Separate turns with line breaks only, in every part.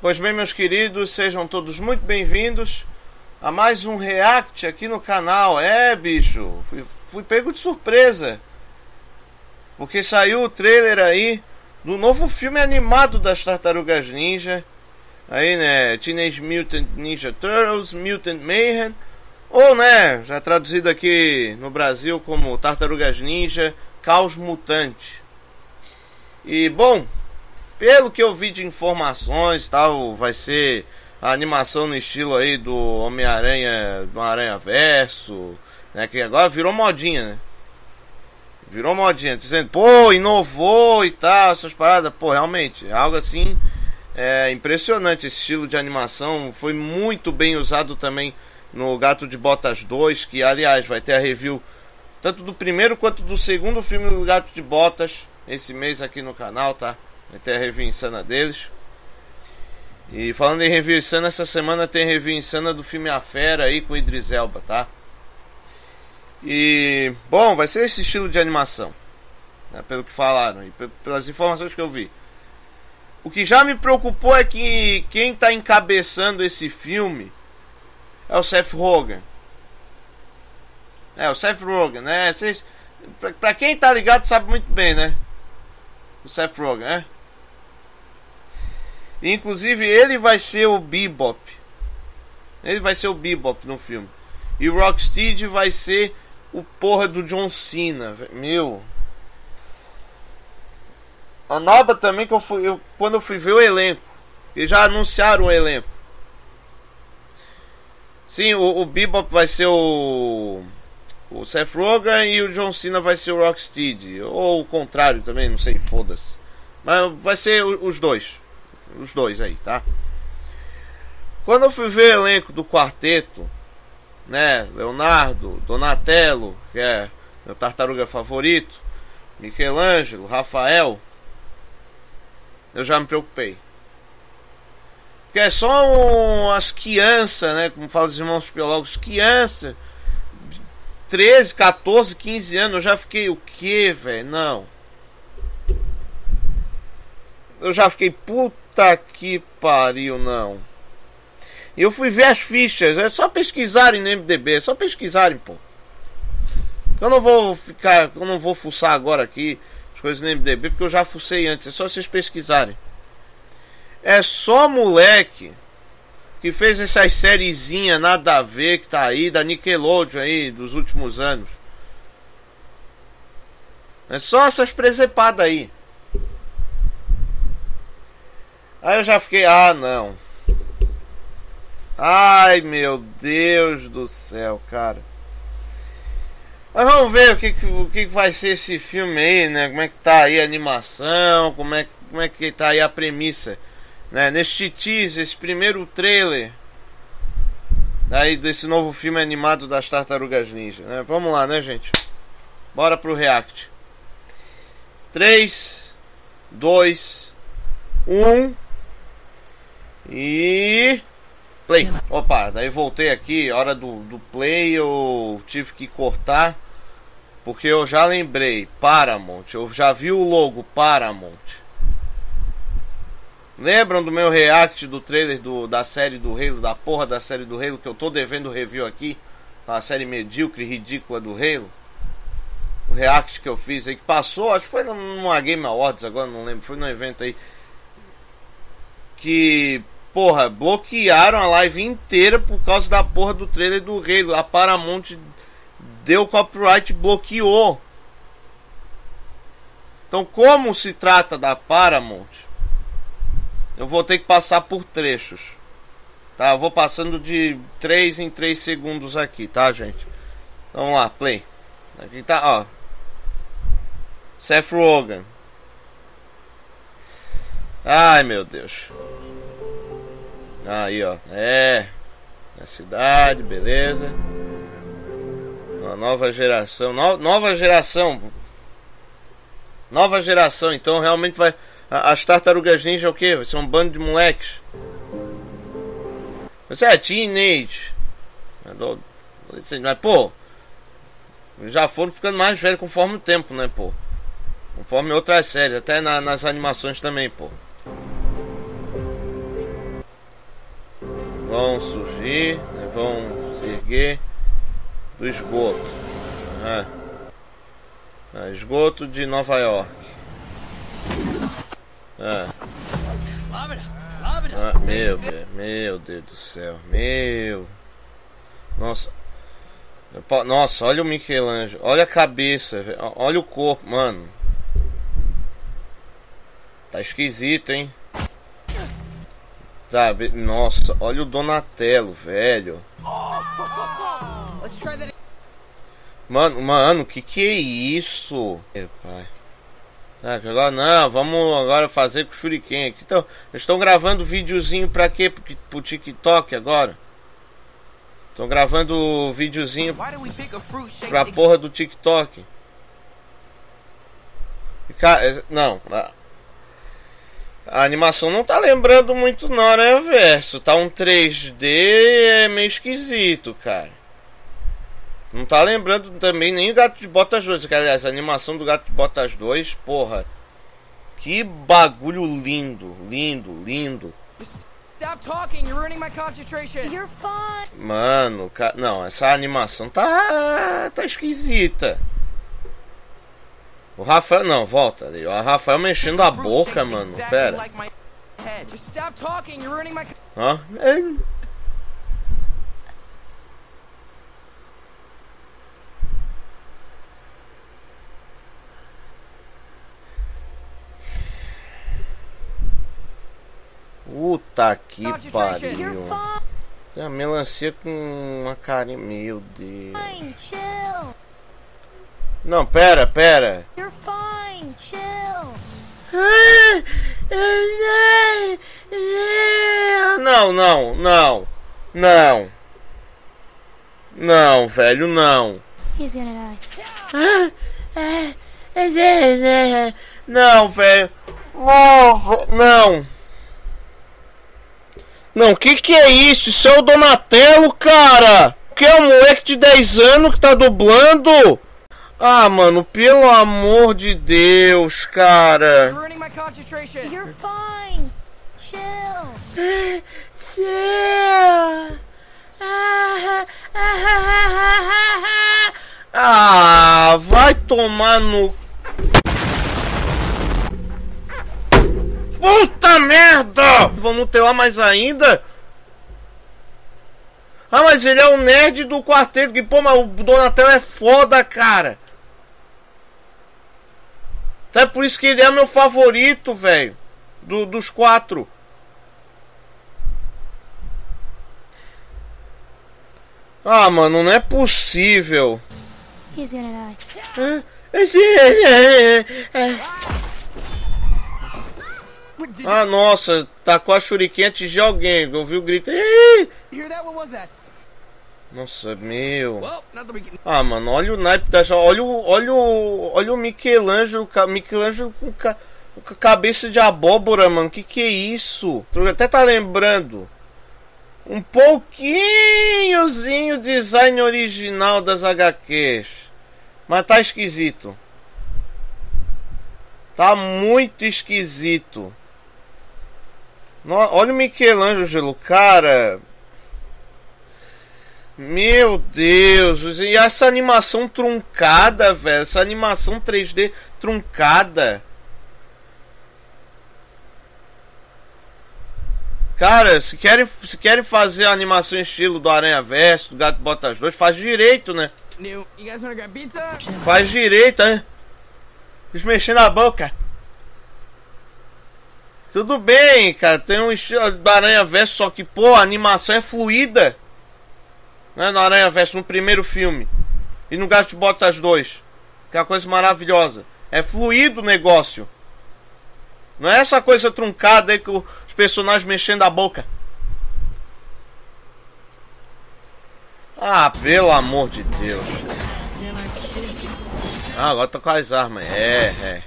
Pois bem, meus queridos, sejam todos muito bem-vindos a mais um react aqui no canal. É, bicho, fui, fui pego de surpresa. Porque saiu o trailer aí do novo filme animado das Tartarugas Ninja. Aí, né, Teenage Mutant Ninja Turtles, Mutant Mayhem. Ou, né, já traduzido aqui no Brasil como Tartarugas Ninja, Caos Mutante. E, bom, pelo que eu vi de informações, tal, vai ser a animação no estilo aí do Homem-Aranha, do Aranha Verso, né, que agora virou modinha, né? Virou modinha, dizendo, pô, inovou e tal, essas paradas, pô, realmente, é algo assim é impressionante esse estilo de animação, foi muito bem usado também no Gato de Botas 2, que aliás vai ter a review tanto do primeiro quanto do segundo filme do Gato de Botas esse mês aqui no canal, tá? Vai ter a review insana deles. E falando em review insana, essa semana tem review insana do filme A Fera aí com Idris Elba, tá? E bom, vai ser esse estilo de animação, né, pelo que falaram e pelas informações que eu vi. O que já me preocupou é que quem está encabeçando esse filme é o Seth Rogen. É, o Seth Rogen, né? Vocês, pra, pra quem tá ligado sabe muito bem, né? O Seth Rogen, né? Inclusive ele vai ser o Bebop. Ele vai ser o Bebop no filme. E o Rocksteady vai ser o porra do John Cena. Meu. A nova também que eu fui. Eu, quando eu fui ver o elenco. Eles já anunciaram o elenco. Sim, o, o Bebop vai ser o. O Seth Rogen e o John Cena vai ser o Rocksteady. Ou o contrário também, não sei, foda-se. Mas vai ser os dois. Os dois aí, tá? Quando eu fui ver o elenco do quarteto, né? Leonardo, Donatello, que é meu tartaruga favorito, Michelangelo, Rafael, eu já me preocupei. Porque é só um, as crianças, né? Como falam os irmãos biólogos, criança. 13, 14, 15 anos, eu já fiquei o que, velho? Não. Eu já fiquei puta que pariu, não. Eu fui ver as fichas, é só pesquisarem no MDB, é só pesquisarem, pô. Eu não vou ficar, eu não vou fuçar agora aqui as coisas no MDB, porque eu já fucei antes, é só vocês pesquisarem. É só moleque que fez essas sériezinhas nada a ver que tá aí, da Nickelodeon aí, dos últimos anos. É só essas presepadas aí. Aí eu já fiquei, ah não. Ai meu Deus do céu, cara. Mas vamos ver o que, o que vai ser esse filme aí, né? Como é que tá aí a animação, como é, como é que tá aí a premissa né, neste teaser, esse primeiro trailer aí desse novo filme animado das Tartarugas Ninja. Né? Vamos lá, né, gente? Bora pro react. 3, 2, 1 e. Play. Opa, daí voltei aqui. Hora do, do play eu tive que cortar. Porque eu já lembrei. Paramount. Eu já vi o logo Paramount. Lembram do meu react do trailer do, da série do Halo, da porra da série do Halo, que eu tô devendo review aqui? A série medíocre, ridícula do Halo. O react que eu fiz aí, que passou, acho que foi numa Game Awards agora, não lembro, foi num evento aí. Que, porra, bloquearam a live inteira por causa da porra do trailer do Halo. A Paramount deu copyright bloqueou. Então, como se trata da Paramount, eu vou ter que passar por trechos. Tá, eu vou passando de 3 em 3 segundos aqui, tá, gente? Então, vamos lá, play. Aqui tá, ó. Seth Rogen. Ai, meu Deus. Aí, ó. É. Na cidade, beleza. Uma nova geração. No, nova geração. Nova geração, então realmente vai as tartarugas ninja é o que? Ser um bando de moleques. Você é teenage. Mas, pô, já foram ficando mais velhos conforme o tempo, né, pô? Conforme outras séries, até na, nas animações também, pô. Vão surgir, né, vão se erguer do esgoto. É. É, esgoto de Nova York. É. Ah, meu Deus, meu Deus do céu, meu. Nossa. Nossa, olha o Michelangelo, olha a cabeça, olha o corpo, mano. Tá esquisito, hein? Tá, nossa, olha o Donatello, velho. Mano, mano, que que é isso? Meu pai. Ah, agora não, vamos agora fazer com o Shuriken aqui. Então, estão gravando videozinho pra quê? Pro, pro TikTok agora? Estão gravando videozinho pra porra do TikTok. Não, a animação não tá lembrando muito não, né, verso? Tá um 3D é meio esquisito, cara. Não tá lembrando também nem o Gato de Botas 2. Aliás, a animação do Gato de Botas 2, porra. Que bagulho lindo, lindo, lindo. Stop talking, you're ruining my concentration. You're fine. Mano, ca... não, essa animação tá tá esquisita. O Rafael. Não, volta ali. O Rafael mexendo a boca, mano. Pera. Hã? É. Puta que pariu. Tem a melancia com uma carinha. Meu Deus. Não, pera, pera. You're fine, chill. Não, não, não. Não. Não, velho, não. He's gonna die. Não, velho. Não, não. Não, que que é isso? Isso é o Donatello, cara. Que é um moleque de 10 anos que tá dublando? Ah, mano, pelo amor de Deus, cara. You're fine. Chill. Chill. Ah, vai tomar no. Puta merda! Vamos ter lá mais ainda? Ah, mas ele é o nerd do quarteto. Que, pô, mas o Donatello é foda, cara. Então é por isso que ele é meu favorito, velho. Do, dos quatro. Ah, mano, não é possível. He's gonna die. Ah, nossa, tá com a shuriken atingir alguém. Ouviu o grito. Nossa, meu. Ah, mano, olha o naipe da olha o olha o olha o Michelangelo, Michelangelo com, ca, cabeça de abóbora, mano. Que que é isso? Tu até tá lembrando um pouquinhozinho design original das HQs. Mas tá esquisito. Tá muito esquisito. Olha o Michelangelo, cara. Meu Deus, e essa animação truncada, velho. Essa animação 3D truncada. Cara, se querem, se querem fazer a animação estilo do Aranha Verso, do Gato Botas 2, faz direito, né? Faz direito, né? Eles mexendo a boca. Tudo bem, cara. Tem um estilo do Aranha Verso, só que, pô, a animação é fluida né, no Aranha Verso, no primeiro filme. E no Gato Botas 2. Que é uma coisa maravilhosa. É fluido o negócio. Não é essa coisa truncada aí que os personagens mexendo a boca. Ah, pelo amor de Deus. Ah, agora tá com as armas. É, é.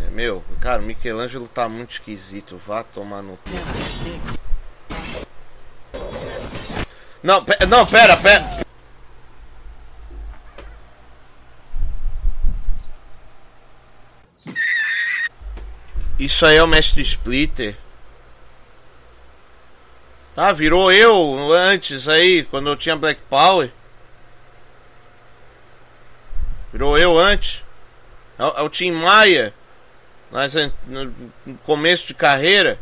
É meu, cara, o Michelangelo tá muito esquisito. Vá tomar no. Não, pe não, pera, pera. Isso aí é o Mestre Splitter. Ah, virou eu antes aí, quando eu tinha Black Power. Virou eu antes. É, é o Tim Maia. Mas no começo de carreira.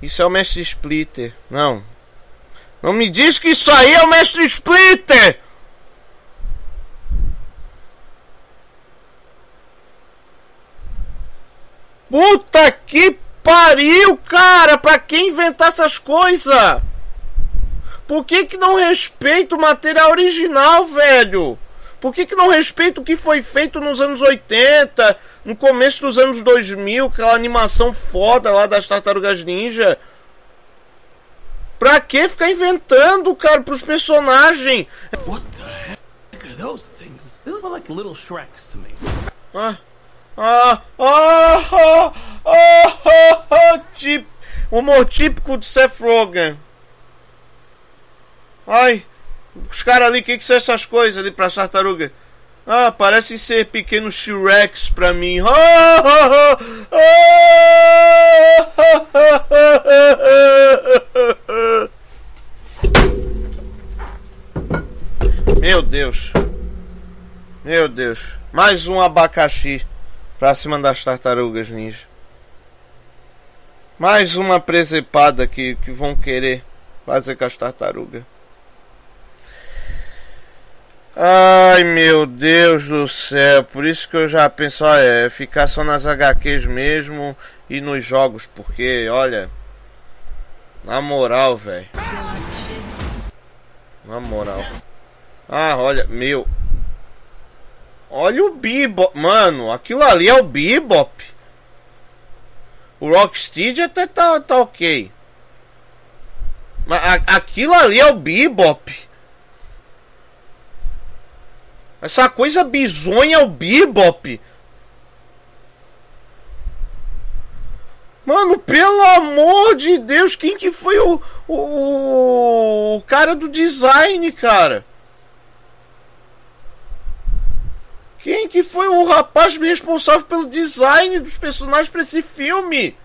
Isso é o Mestre Splitter. Não. Não me diz que isso aí é o Mestre Splitter! Puta que pariu, cara! Pra quem inventar essas coisas? Por que, que não respeita o material original, velho? Por que, que não respeita o que foi feito nos anos 80, no começo dos anos 2000, aquela animação foda lá das Tartarugas Ninja? Pra que ficar inventando, cara, pros personagens? What the heck are those things? Those look like little Shreks to me. Ah. Ah, ah, ah, ah, ah, ah, tipo, humor típico de Seth Rogen. Ai, os caras ali, o que, que são essas coisas ali pra tartaruga? Ah, parecem ser pequenos T-Rex pra mim. Meu Deus. Meu Deus. Mais um abacaxi pra cima das tartarugas ninja. Mais uma presepada que, que vão querer fazer com as tartarugas. Ai meu Deus do céu, por isso que eu já penso, olha, é ficar só nas HQs mesmo e nos jogos, porque olha, na moral, velho. Na moral. Ah, olha, meu, Olha o Bebop. Mano, aquilo ali é o Bebop. O Rocksteady até tá, tá ok. Mas a, aquilo ali é o Bebop. Essa coisa bizonha é o Bebop. Mano, pelo amor de Deus, quem que foi o, o, o cara do design, cara? Quem que foi o rapaz responsável pelo design dos personagens para esse filme?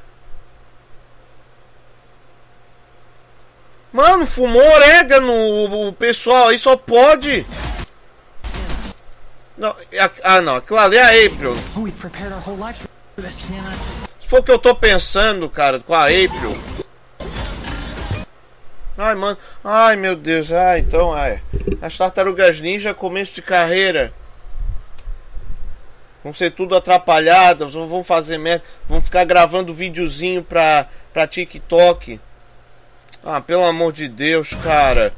Mano, fumou orégano o pessoal aí só pode. Não, ah não, aquilo ali é a April. Se for o que eu tô pensando, cara, com a April. Ai, mano. Ai, meu Deus. Ah, então, ai. As tartarugas ninja, começo de carreira. Vão ser tudo atrapalhadas, vão fazer merda, vão ficar gravando videozinho pra, pra TikTok. Ah, pelo amor de Deus, cara.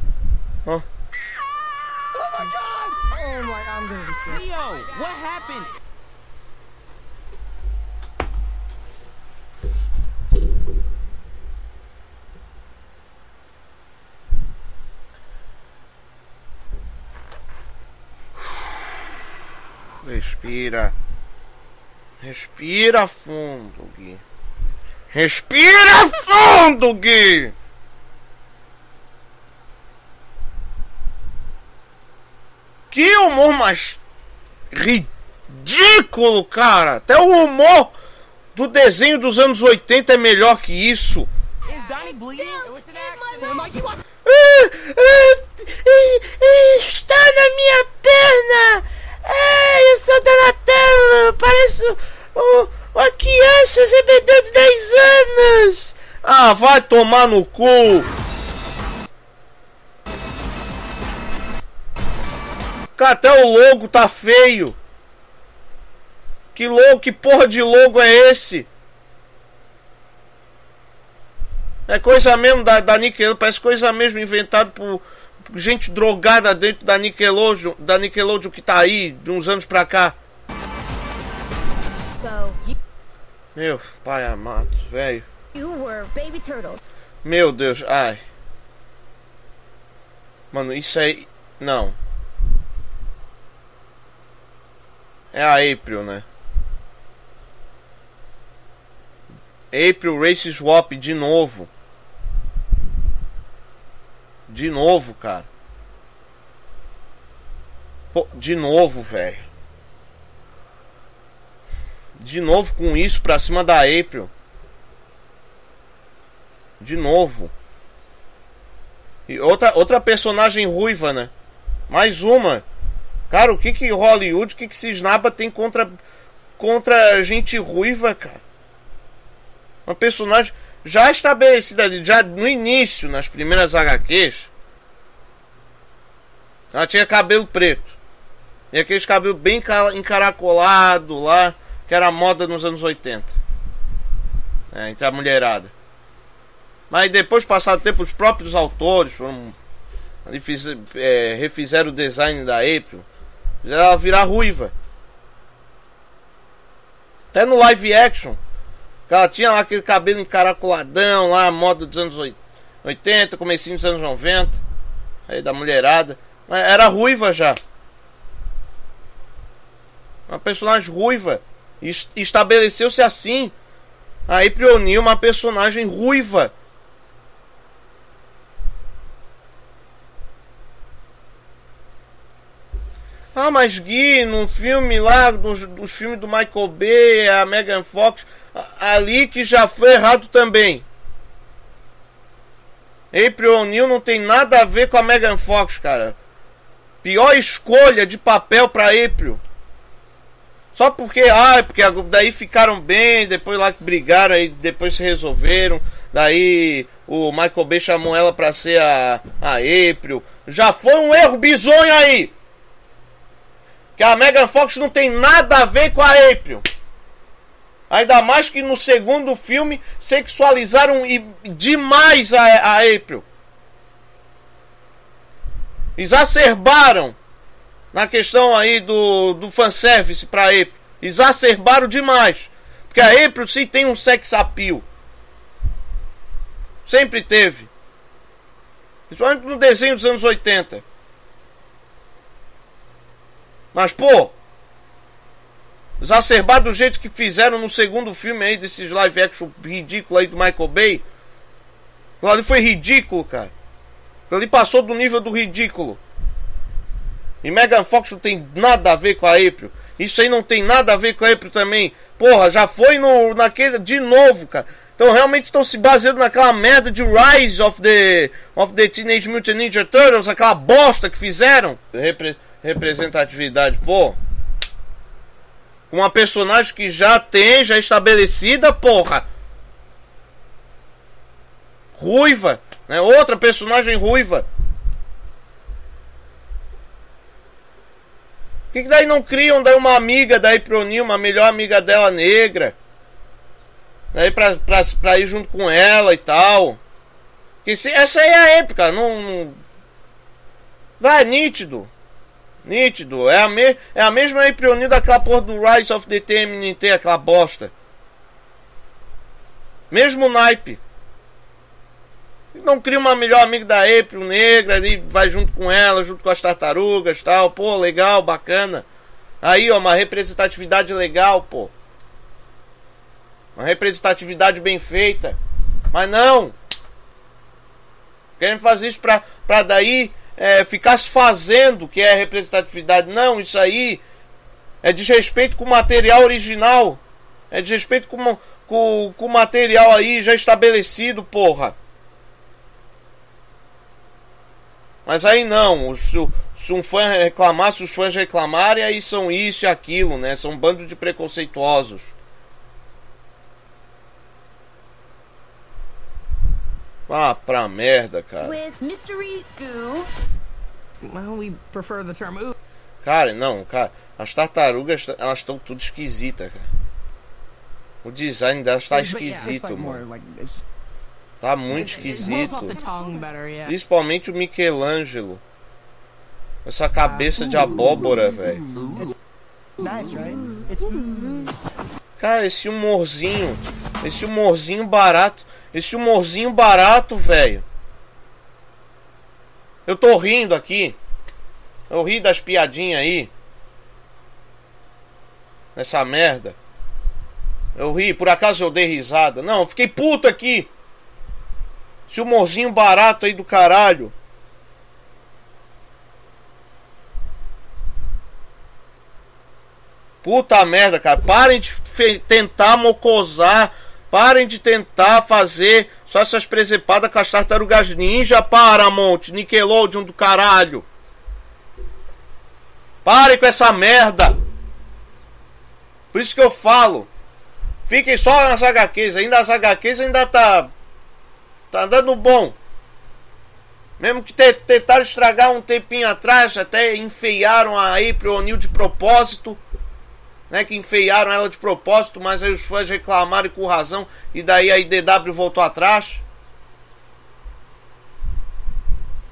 Oh. oh my god! Oh my, I'm gonna. Leo, what happened? Respira. Respira fundo, Gui. Respira fundo, Gui! Que humor mais ridículo, cara! Até o humor do desenho dos anos 80 é melhor que isso. Está na minha perna! Ei, eu sou Donatello! Pareço o, uma criança CBD de 10 anos! Ah, vai tomar no cu! Cara, até o logo tá feio! Que logo, que porra de logo é esse? É coisa mesmo da, da Nickelodeon, parece coisa mesmo inventado por gente drogada dentro da Nickelodeon, da Nickelodeon que tá aí de uns anos pra cá. Meu pai amado, velho. Meu Deus, ai. Mano, isso aí. Não. É a April, né? April Race Swap de novo. De novo, cara. de novo, velho. De novo com isso pra cima da April. De novo. E outra, outra personagem ruiva, né? Mais uma. Cara, o que que Hollywood, o que que Cisnaba tem contra contra gente ruiva, cara? Uma personagem já estabelecida ali, já no início, nas primeiras HQs. Ela tinha cabelo preto. E aqueles cabelos bem encaracolado lá, que era moda nos anos 80. É, entre a mulherada. Mas depois, passado tempo, os próprios autores foram, fiz, é, refizeram o design da April. Ela virar ruiva. Até no live action. Ela tinha lá aquele cabelo encaracoladão lá, moda dos anos 80, comecinho dos anos 90. Aí da mulherada. Mas era ruiva já. Uma personagem ruiva. Estabeleceu-se assim. A April O'Neil, uma personagem ruiva. Ah, mas Gui, no filme lá, dos, dos filmes do Michael Bay, a Megan Fox, ali que já foi errado também. April O'Neil não tem nada a ver com a Megan Fox, cara. Pior escolha de papel para April. Só porque, ah, porque daí ficaram bem, depois lá que brigaram, aí depois se resolveram. Daí o Michael Bay chamou ela pra ser a, a April. Já foi um erro bizonho aí que a Megan Fox não tem nada a ver com a April. Ainda mais que no segundo filme sexualizaram demais a, a April. Exacerbaram na questão aí do, do fanservice pra April. Exacerbaram demais. Porque a April sim tem um sex appeal. Sempre teve. Principalmente no desenho dos anos 80. Mas, pô, exacerbar do jeito que fizeram no segundo filme aí, desses live action ridículo aí do Michael Bay. Aquilo ali foi ridículo, cara. Aquilo ali passou do nível do ridículo. E Megan Fox não tem nada a ver com a April. Isso aí não tem nada a ver com a April também. Porra, já foi no, naquele. De novo, cara. Então realmente estão se baseando naquela merda de Rise of the, of the Teenage Mutant Ninja Turtles, aquela bosta que fizeram. Repre representatividade, pô. Uma personagem que já tem, já estabelecida, porra. Ruiva, né? Outra personagem ruiva. Que, que daí não criam daí uma amiga daí pro Nil, uma melhor amiga dela negra? Daí pra, pra, pra ir junto com ela e tal. Que se, essa aí é a época, não. não... Dá, é nítido. Nítido. É a, me, é a mesma April daquela porra do Rise of the TMNT, aquela bosta. Mesmo naipe. Não cria uma melhor amiga da April negra ali, vai junto com ela, junto com as tartarugas tal. Pô, legal, bacana. Aí, ó, uma representatividade legal, pô. Uma representatividade bem feita. Mas não! Querem fazer isso pra, pra daí é, ficasse fazendo que é representatividade. Não, isso aí é desrespeito com o material original. É desrespeito com, com, com o material aí já estabelecido, porra. Mas aí não, se, se um fã reclamar, se os fãs reclamarem, aí são isso e aquilo, né? São um bando de preconceituosos. Ah, pra merda, cara. With mystery goo. Well, we prefer the term ooh. Cara, não, cara. As tartarugas, elas estão tudo esquisitas, cara. O design delas tá esquisito, mano. Tá muito esquisito. Principalmente o Michelangelo. Essa cabeça de abóbora, velho. Cara, esse humorzinho. Esse humorzinho barato. Esse humorzinho barato, velho. Eu tô rindo aqui. Eu ri das piadinhas aí. Nessa merda. Eu ri, por acaso eu dei risada. Não, eu fiquei puto aqui. Esse humorzinho barato aí do caralho. Puta merda, cara. Parem de tentar mocosar. Parem de tentar fazer só essas presepadas com as tartarugas ninja, Paramount, Nickelodeon do caralho. Parem com essa merda. Por isso que eu falo. Fiquem só nas HQs. Ainda as HQs ainda tá. Tá dando bom. Mesmo que tentaram estragar um tempinho atrás, até enfeiaram a April O'Neil de propósito. Né, que enfeiaram ela de propósito, mas aí os fãs reclamaram com razão. E daí a IDW voltou atrás.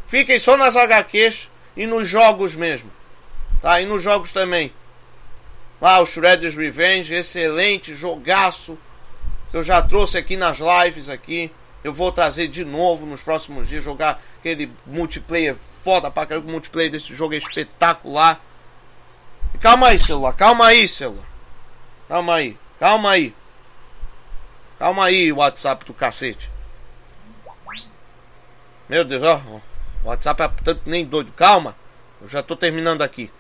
Fiquem só nas HQs e nos jogos mesmo. Tá? E nos jogos também. Lá, o Shredder's Revenge, excelente jogaço. Eu já trouxe aqui nas lives aqui. Eu vou trazer de novo nos próximos dias jogar aquele multiplayer foda pra caramba. O multiplayer desse jogo é espetacular. Calma aí, celular. Calma aí, celular. Calma aí. Calma aí. Calma aí, WhatsApp do cacete. Meu Deus, ó. WhatsApp é tanto nem doido. Calma. Eu já tô terminando aqui.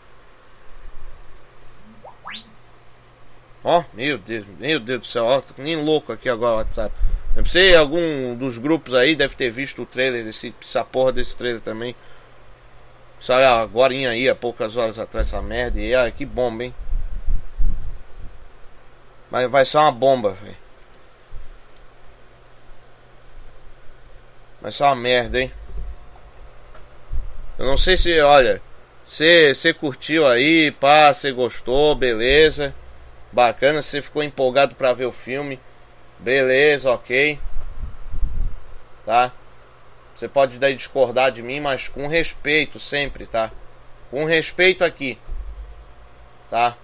Ó, meu Deus, meu Deus do céu, ó, tô nem louco aqui agora o WhatsApp. Deve ser algum dos grupos aí deve ter visto o trailer, desse, essa porra desse trailer também. Saiu agora aí, há poucas horas atrás, essa merda. E ah, que bomba, hein? Mas vai ser uma bomba, velho. Vai ser uma merda, hein? Eu não sei se, olha, você curtiu aí, pá, você gostou, beleza. Bacana, você ficou empolgado para ver o filme. Beleza, ok. Tá? Você pode daí discordar de mim, mas com respeito sempre, tá? Com respeito aqui. Tá?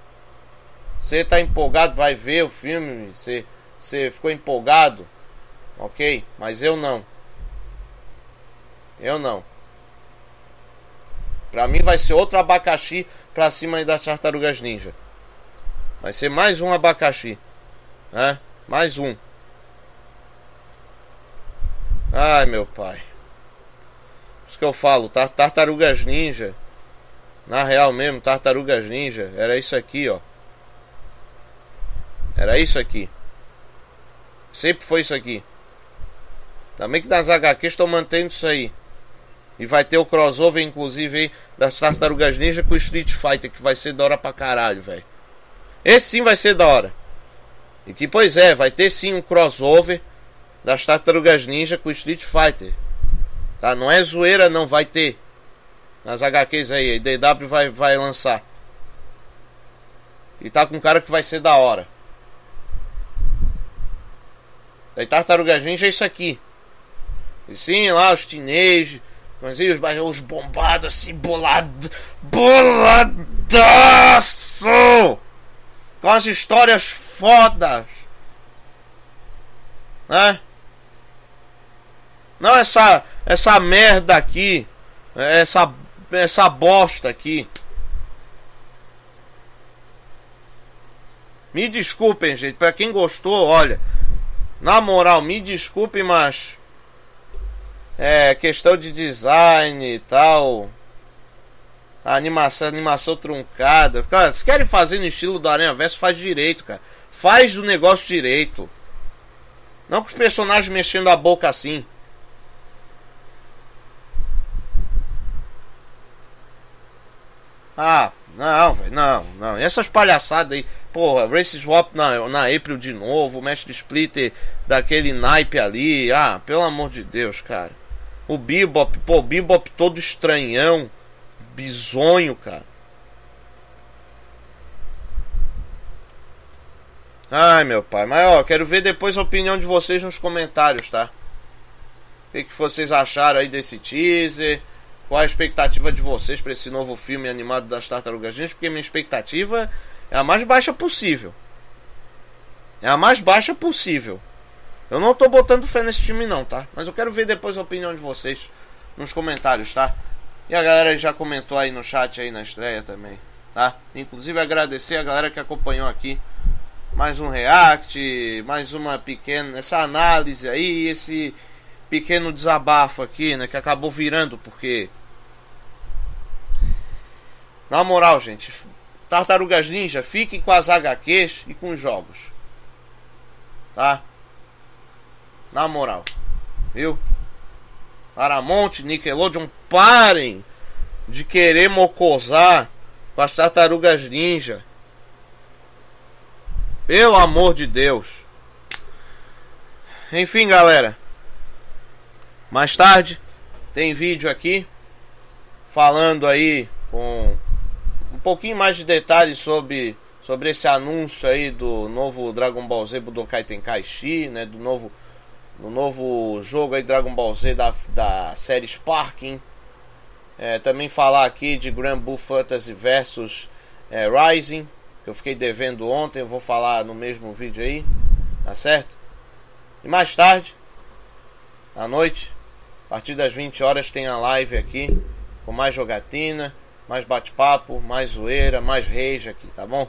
Você tá empolgado, vai ver o filme, você, você ficou empolgado, ok? Mas eu não. Eu não. Pra mim vai ser outro abacaxi pra cima das tartarugas ninja. Vai ser mais um abacaxi. Né? Mais um. Ai, meu pai. Que eu falo, tartarugas ninja. Na real mesmo, tartarugas ninja. Era isso aqui, ó. Era isso aqui. Sempre foi isso aqui. Também que nas HQs estão mantendo isso aí. E vai ter o crossover, inclusive, aí, das Tartarugas Ninja com o Street Fighter, que vai ser da hora pra caralho, velho. Esse sim vai ser da hora. E que, pois é, vai ter sim um crossover das Tartarugas Ninja com Street Fighter. Tá? Não é zoeira, não, vai ter. Nas HQs aí, DW vai, vai lançar. E tá com um cara que vai ser da hora. Daí Tartarugas Ninja é isso aqui. E sim, lá os teenage. Mas e os, os bombados assim, bolado. Boladaço! com as histórias fodas. Né? Não essa essa merda aqui, essa essa bosta aqui. Me desculpem, gente, para quem gostou, olha, na moral, me desculpem, mas é questão de design e tal. A animação, a animação truncada. Cara, se querem fazer no estilo do Aranha Verso, faz direito, cara. Faz o negócio direito. Não com os personagens mexendo a boca assim. Ah, não, velho, não, não. Essas palhaçadas aí, porra, Race Swap na, na April de novo, o Mestre Splitter daquele naipe ali. Ah, pelo amor de Deus, cara. O Bebop, pô, o Bebop todo estranhão bizonho, cara. Ai, meu pai. Mas, ó, quero ver depois a opinião de vocês nos comentários, tá? O que, que vocês acharam aí desse teaser? Qual a expectativa de vocês para esse novo filme animado das Tartarugas Ninja? Porque minha expectativa é a mais baixa possível. É a mais baixa possível. Eu não tô botando fé nesse filme não, tá? Mas eu quero ver depois a opinião de vocês nos comentários, tá? E a galera já comentou aí no chat aí na estreia também, tá? Inclusive agradecer a galera que acompanhou aqui mais um react, mais uma pequena essa análise aí, esse pequeno desabafo aqui, né, que acabou virando porque na moral, gente, Tartarugas Ninja, fiquem com as HQs e com os jogos. Tá? Na moral. Viu? Paramount, Nickelodeon, parem de querer mocosar com as tartarugas ninja. Pelo amor de Deus. Enfim, galera. Mais tarde tem vídeo aqui falando aí com pouquinho mais de detalhes sobre sobre esse anúncio aí do novo Dragon Ball Z Budokai Tenkaichi, né, do novo do novo jogo aí Dragon Ball Z da, da série Sparking. É, também falar aqui de Grand Blue Fantasy versus é, Rising, que eu fiquei devendo ontem, eu vou falar no mesmo vídeo aí, tá certo? E mais tarde, à noite, a partir das 20 horas tem a live aqui, com mais jogatina, mais bate-papo, mais zoeira, mais rage aqui, tá bom?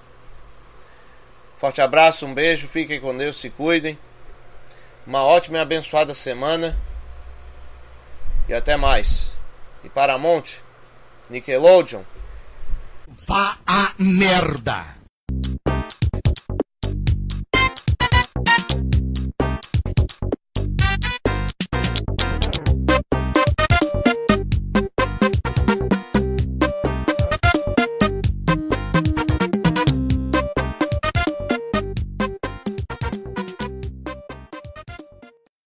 Forte abraço, um beijo, fiquem com Deus, se cuidem. Uma ótima e abençoada semana. E até mais. E Paramount, Nickelodeon.
Vá a merda!